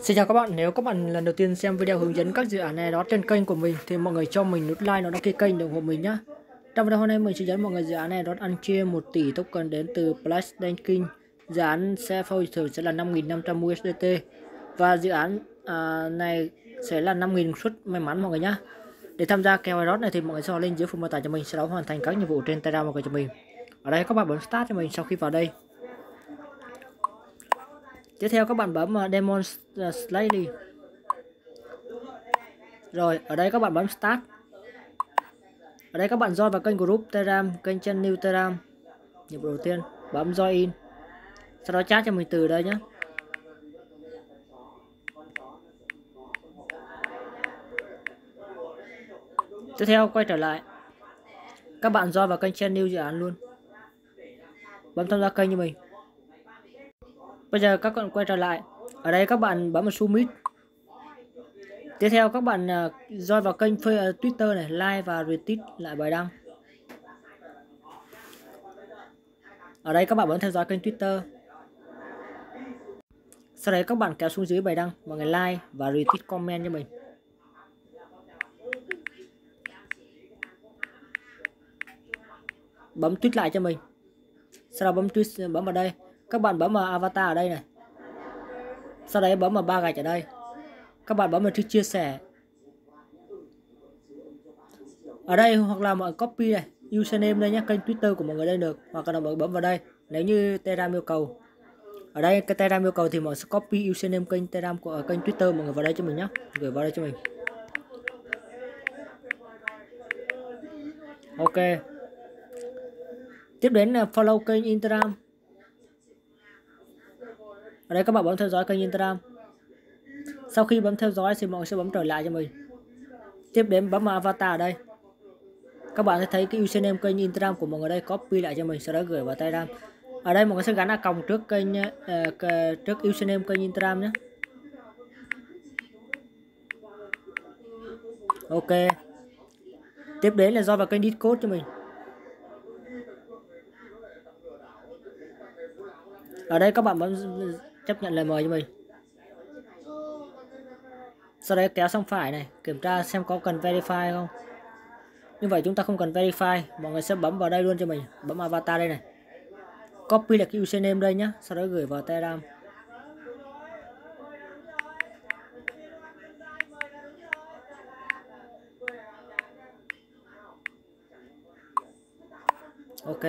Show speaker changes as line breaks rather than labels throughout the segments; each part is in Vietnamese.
Xin chào các bạn, nếu các bạn lần đầu tiên xem video hướng dẫn các dự án này đó trên kênh của mình thì mọi người cho mình nút like nó đăng ký kênh để ủng hộ mình nhé. Trong video hôm nay mình sẽ dẫn mọi người dự án này đó ăn chia 1 tỷ token đến từ Plus Banking. Dự án sẽ phôi thử sẽ là 5.500 USDT và dự án à, này sẽ là 5.000 suất may mắn mọi người nhé. Để tham gia kèo đó này thì mọi người sẽ lên dưới phần mô tả cho mình sau đó hoàn thành các nhiệm vụ trên Telegram mọi người cho mình. Ở đây các bạn bấm start cho mình sau khi vào đây tiếp theo các bạn bấm ờ, demon uh, ờ, slightly rồi ở đây các bạn bấm start. Ở đây các bạn join vào kênh group telegram kênh channel telegram. Nhiệm vụ đầu tiên bấm join sau đó chat cho mình từ đây nhé tiếp theo quay trở lại. Các bạn join vào kênh channel dự án luôn. Bấm tham gia kênh như mình. Bây giờ các bạn quay trở lại. Ở đây các bạn bấm vào submit Tiếp theo các bạn ờ, join vào kênh ờ, Twitter này, like và retweet lại bài đăng. Ở đây các bạn bấm theo dõi kênh Twitter. Sau đấy các bạn kéo xuống dưới bài đăng, mọi người like và retweet comment cho mình. Bấm tweet lại cho mình. Sau đó bấm tweet bấm vào đây các bạn bấm vào avatar ở đây này. Sau đấy bấm vào ba gạch ở đây. Các bạn bấm vào chữ chia sẻ. Ở đây hoặc là mọi copy này, username đây nhé, kênh twitter của mọi người đây được. Hoặc là mọi bấm vào đây, nếu như telegram yêu cầu. Ở đây, cái telegram yêu cầu thì mọi sẽ copy username kênh telegram của ờ, kênh twitter mọi người vào đây cho mình nhé. Gửi vào đây cho mình. Ok. Tiếp đến là follow kênh instagram ở đây các bạn bấm theo dõi kênh Instagram. Sau khi bấm theo dõi thì mọi người sẽ bấm trở lại cho mình. Tiếp đến bấm avatar ở đây. Các bạn sẽ thấy cái username kênh Instagram của mọi người đây copy lại cho mình sau đó gửi vào Telegram. Ở đây mọi người sẽ gắn account trước kênh uh, trước username kênh Instagram nhé. Ok. Tiếp đến là do vào kênh Discord cho mình. Ở đây các bạn bấm chấp nhận lời mời cho mình. Sau đấy kéo sang phải này, kiểm tra xem có cần verify không. Như vậy chúng ta không cần verify, mọi người sẽ bấm vào đây luôn cho mình, bấm avatar đây này. Copy là cái username đây nhá, sau đó gửi vào telegram. Ok.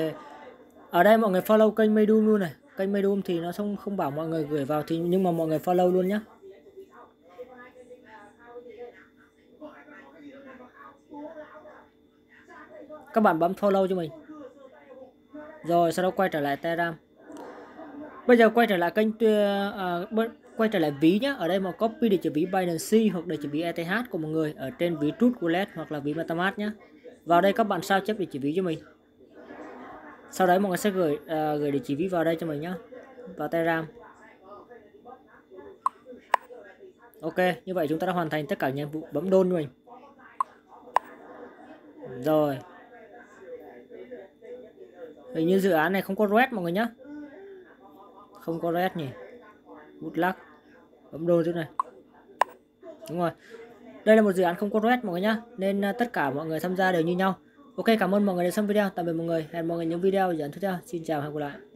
Ở đây mọi người follow kênh Medium luôn này kênh Medium thì nó không không bảo mọi người gửi vào thì nhưng mà mọi người follow luôn nhé các bạn bấm follow cho mình. Rồi sau đó quay trở lại Telegram. Bây giờ quay trở lại kênh à, quay trở lại ví nhé ở đây mà copy địa chỉ ví Binance hoặc địa chỉ ví ETH của một người ở trên ví Trust Wallet hoặc là ví MetaMask nhé vào đây các bạn sao chép địa chỉ ví cho mình sau đấy mọi người sẽ gửi uh, gửi địa chỉ ví vào đây cho mình nhé vào telegram. Ok như vậy chúng ta đã hoàn thành tất cả nhiệm vụ bấm đôn của mình. Rồi. Hình như dự án này không có red mọi người nhé không có red nhỉ. Bút lắc bấm đôn chút này. Đúng rồi. Đây là một dự án không có red mọi người nhá. Nên uh, tất cả mọi người tham gia đều như nhau. Ok, cảm ơn mọi người đã xem video. Tạm biệt mọi người. Hẹn mọi người những video dẫn tiếp theo. Xin chào và hẹn gặp lại.